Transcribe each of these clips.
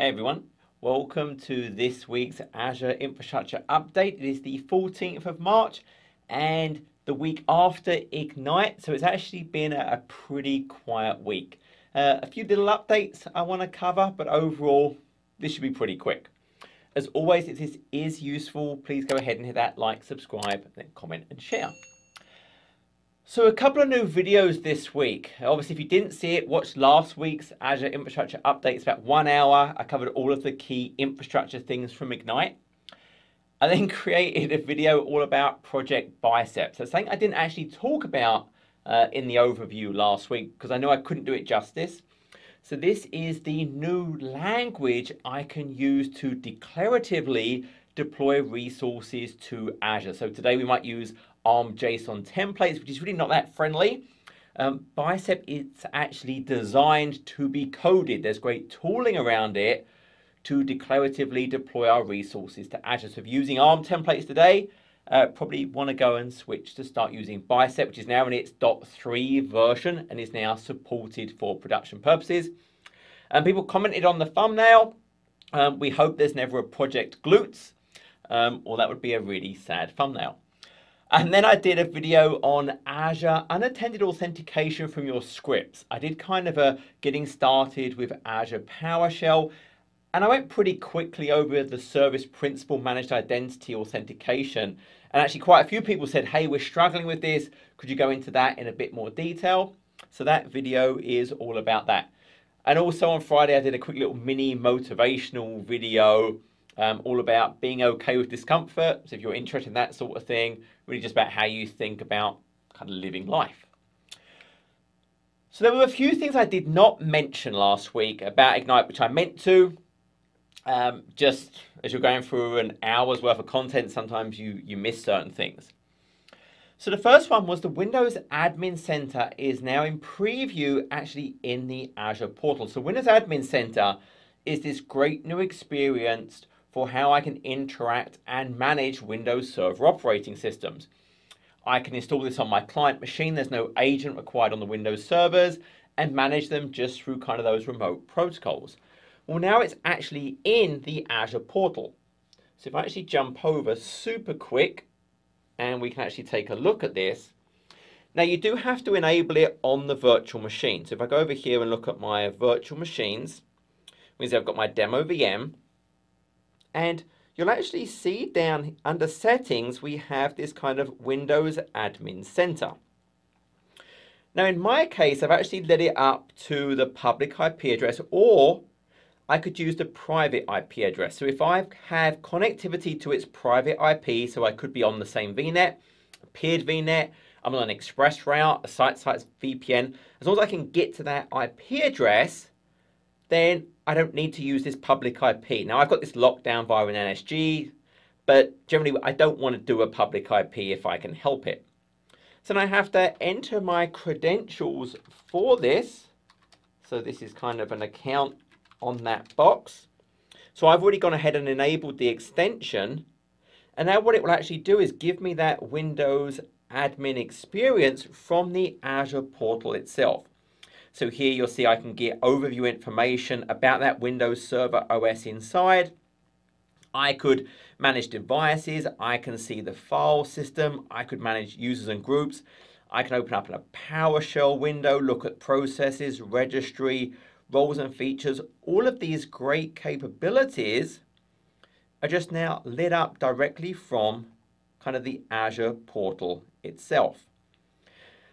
Hey everyone, welcome to this week's Azure Infrastructure Update. It is the 14th of March and the week after Ignite, so it's actually been a pretty quiet week. Uh, a few little updates I want to cover, but overall, this should be pretty quick. As always, if this is useful, please go ahead and hit that like, subscribe, then comment and share. So a couple of new videos this week. Obviously, if you didn't see it, watch last week's Azure Infrastructure Update. It's about one hour. I covered all of the key infrastructure things from Ignite. I then created a video all about Project Bicep. So something I didn't actually talk about uh, in the overview last week because I know I couldn't do it justice. So this is the new language I can use to declaratively deploy resources to Azure. So today we might use ARM JSON templates, which is really not that friendly. Um, Bicep is actually designed to be coded. There's great tooling around it to declaratively deploy our resources to Azure. So if you're using ARM templates today, uh, probably want to go and switch to start using Bicep, which is now in its .3 version and is now supported for production purposes. And people commented on the thumbnail. Um, we hope there's never a project glutes, um, or that would be a really sad thumbnail. And then I did a video on Azure unattended authentication from your scripts. I did kind of a getting started with Azure PowerShell. And I went pretty quickly over the service principal managed identity authentication. And actually quite a few people said, hey, we're struggling with this. Could you go into that in a bit more detail? So that video is all about that. And also on Friday, I did a quick little mini motivational video um, all about being okay with discomfort. So if you're interested in that sort of thing, really just about how you think about kind of living life. So there were a few things I did not mention last week about Ignite, which I meant to. Um, just as you're going through an hour's worth of content, sometimes you, you miss certain things. So the first one was the Windows Admin Center is now in preview actually in the Azure portal. So Windows Admin Center is this great new experience for how I can interact and manage Windows Server operating systems. I can install this on my client machine. There's no agent required on the Windows servers and manage them just through kind of those remote protocols. Well, now it's actually in the Azure portal. So if I actually jump over super quick and we can actually take a look at this. Now you do have to enable it on the virtual machine. So if I go over here and look at my virtual machines, means I've got my demo VM, and you'll actually see down under settings, we have this kind of Windows Admin Center. Now in my case, I've actually let it up to the public IP address or I could use the private IP address. So if I have connectivity to its private IP, so I could be on the same VNet, peered VNet, I'm on an express route, a site-site VPN, as long as I can get to that IP address, then I don't need to use this public IP. Now I've got this locked down via an NSG, but generally I don't want to do a public IP if I can help it. So I have to enter my credentials for this. So this is kind of an account on that box. So I've already gone ahead and enabled the extension. And now what it will actually do is give me that Windows admin experience from the Azure portal itself. So here you'll see I can get overview information about that Windows Server OS inside. I could manage devices, I can see the file system, I could manage users and groups, I can open up a PowerShell window, look at processes, registry, roles and features. All of these great capabilities are just now lit up directly from kind of the Azure portal itself.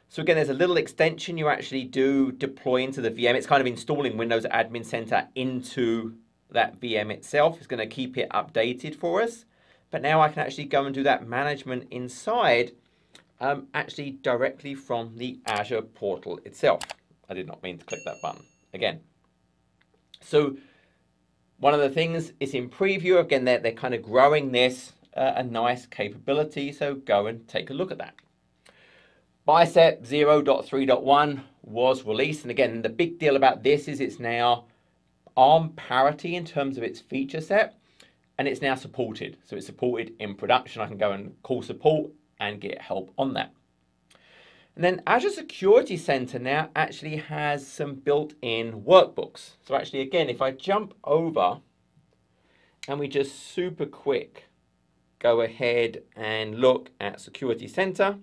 So again, there's a little extension you actually do deploy into the VM. It's kind of installing Windows Admin Center into that VM itself. It's going to keep it updated for us. But now I can actually go and do that management inside um, actually directly from the Azure portal itself. I did not mean to click that button again. So one of the things is in preview. Again, they're, they're kind of growing this uh, a nice capability. So go and take a look at that. Bicep 0.3.1 was released. And again, the big deal about this is it's now ARM parity in terms of its feature set. And it's now supported. So it's supported in production. I can go and call support and get help on that. And then Azure Security Center now actually has some built-in workbooks. So actually, again, if I jump over and we just super quick go ahead and look at Security Center.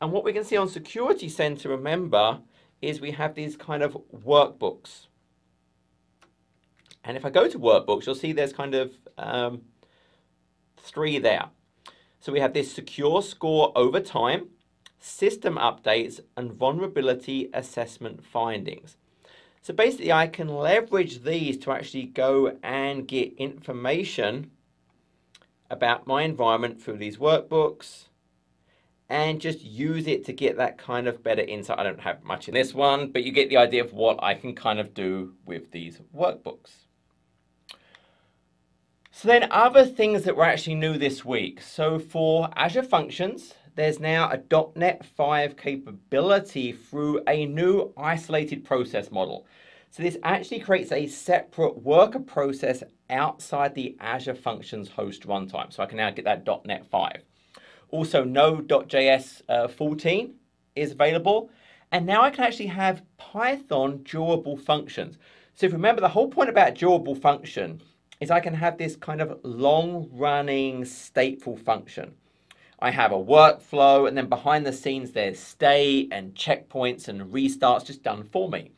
And what we can see on Security Center, remember, is we have these kind of workbooks. And if I go to workbooks, you'll see there's kind of um, three there. So we have this secure score over time, system updates, and vulnerability assessment findings. So basically I can leverage these to actually go and get information about my environment through these workbooks and just use it to get that kind of better insight. I don't have much in this one, but you get the idea of what I can kind of do with these workbooks. So then other things that were actually new this week. So for Azure Functions, there's now a .NET 5 capability through a new isolated process model. So this actually creates a separate worker process outside the Azure Functions host runtime. So I can now get that .NET 5. Also Node.js uh, 14 is available. And now I can actually have Python durable functions. So if you remember the whole point about durable function is I can have this kind of long running stateful function. I have a workflow and then behind the scenes there's stay and checkpoints and restarts just done for me.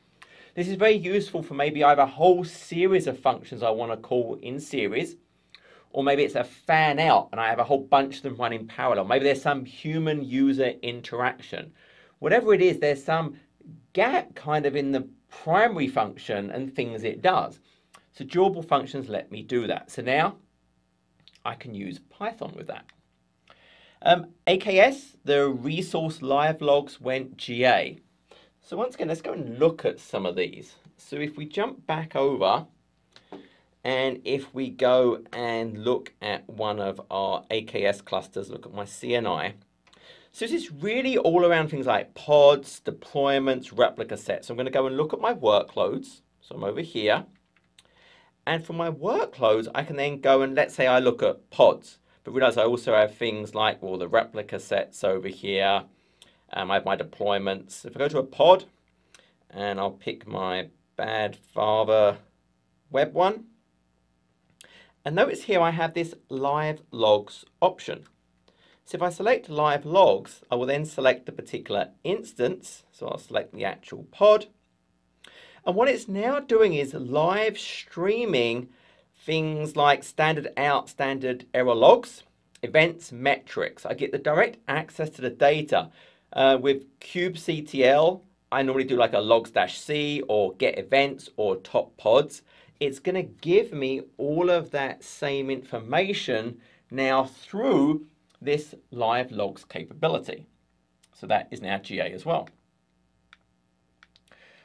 This is very useful for maybe I have a whole series of functions I want to call in series or maybe it's a fan out and I have a whole bunch of them running parallel. Maybe there's some human user interaction. Whatever it is, there's some gap kind of in the primary function and things it does. So durable functions let me do that. So now I can use Python with that. Um, AKS, the resource live logs went GA. So once again, let's go and look at some of these. So if we jump back over and if we go and look at one of our AKS clusters, look at my CNI. So this is really all around things like pods, deployments, replica sets. So I'm going to go and look at my workloads. So I'm over here. And for my workloads, I can then go and let's say I look at pods, but realize I also have things like all well, the replica sets over here. Um, I have my deployments. If I go to a pod and I'll pick my bad father web one. And notice here I have this live logs option. So if I select live logs, I will then select the particular instance. So I'll select the actual pod. And what it's now doing is live streaming things like standard out, standard error logs, events, metrics. I get the direct access to the data. Uh, with kubectl, I normally do like a logs-c or get events or top pods. It's going to give me all of that same information now through this live logs capability. So that is now GA as well.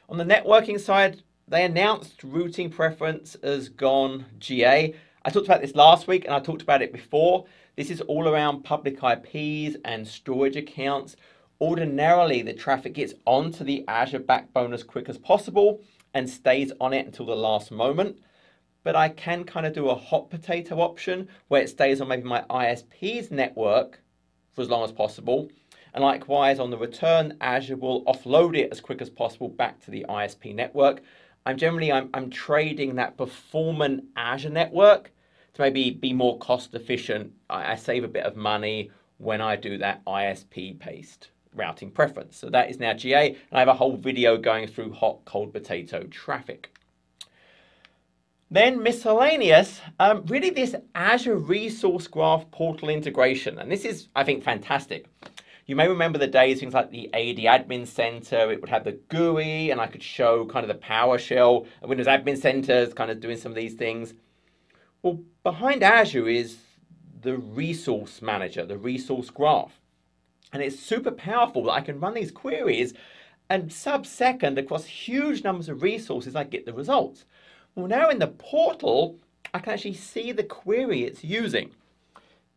On the networking side, they announced routing preference has gone GA. I talked about this last week and I talked about it before. This is all around public IPs and storage accounts. Ordinarily, the traffic gets onto the Azure backbone as quick as possible and stays on it until the last moment. But I can kind of do a hot potato option where it stays on maybe my ISP's network for as long as possible and likewise, on the return, Azure will offload it as quick as possible back to the ISP network. I'm generally I'm, I'm trading that performant Azure network to maybe be more cost efficient. I, I save a bit of money when I do that ISP based routing preference. So that is now GA, and I have a whole video going through hot cold potato traffic. Then miscellaneous, um, really this Azure Resource Graph portal integration. And this is, I think, fantastic. You may remember the days, things like the AD Admin Center, it would have the GUI, and I could show kind of the PowerShell, and Windows Admin Center kind of doing some of these things. Well, behind Azure is the resource manager, the resource graph. And it's super powerful that I can run these queries and sub-second across huge numbers of resources, I get the results. Well, now in the portal, I can actually see the query it's using.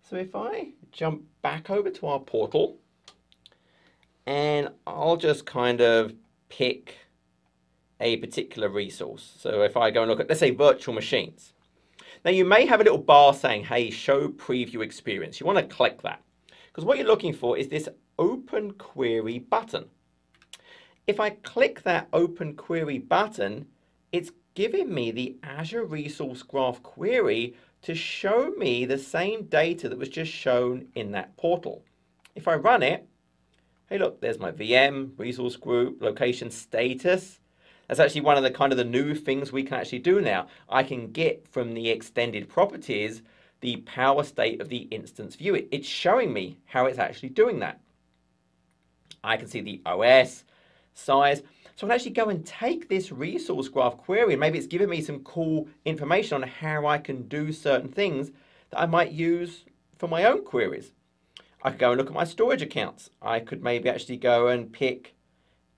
So if I jump back over to our portal, and I'll just kind of pick a particular resource. So if I go and look at, let's say, virtual machines. Now you may have a little bar saying, hey, show preview experience. You want to click that. Because what you're looking for is this Open Query button. If I click that Open Query button, it's giving me the Azure Resource Graph query to show me the same data that was just shown in that portal. If I run it, hey look, there's my VM, resource group, location status. That's actually one of the kind of the new things we can actually do now. I can get from the extended properties the power state of the instance view. It, It's showing me how it's actually doing that. I can see the OS, size. So I can actually go and take this resource graph query and maybe it's giving me some cool information on how I can do certain things that I might use for my own queries. I could go and look at my storage accounts. I could maybe actually go and pick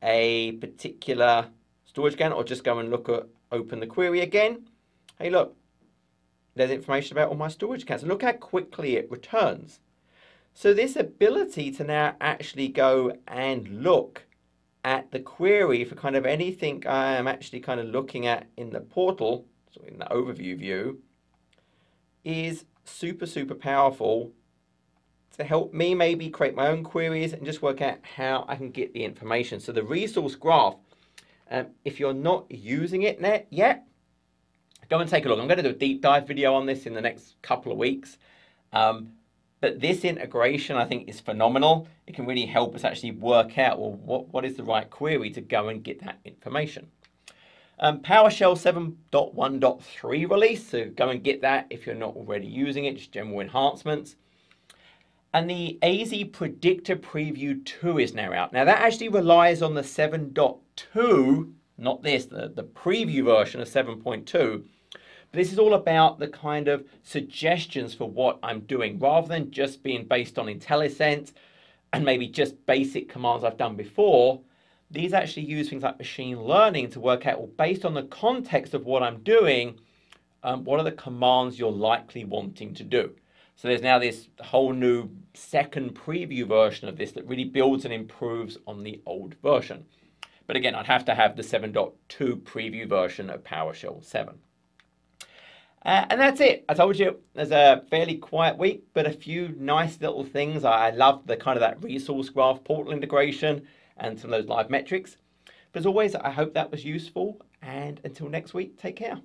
a particular storage account or just go and look at open the query again. Hey look, there's information about all my storage accounts. Look how quickly it returns. So this ability to now actually go and look at the query for kind of anything I am actually kind of looking at in the portal, so in the overview view, is super, super powerful to help me maybe create my own queries and just work out how I can get the information. So the resource graph, um, if you're not using it yet, go and take a look. I'm going to do a deep dive video on this in the next couple of weeks. Um, but this integration, I think, is phenomenal. It can really help us actually work out, well, what, what is the right query to go and get that information. Um, PowerShell 7.1.3 release, so go and get that if you're not already using it, just general enhancements. And the AZ Predictor Preview 2 is now out. Now that actually relies on the 7.2, not this, the, the preview version of 7.2, But this is all about the kind of suggestions for what I'm doing rather than just being based on IntelliSense and maybe just basic commands I've done before. These actually use things like machine learning to work out, well, based on the context of what I'm doing, um, what are the commands you're likely wanting to do. So there's now this whole new second preview version of this that really builds and improves on the old version. But again, I'd have to have the 7.2 preview version of PowerShell 7. Uh, and that's it. I told you it was a fairly quiet week, but a few nice little things. I love the kind of that resource graph portal integration and some of those live metrics. But as always, I hope that was useful. And until next week, take care.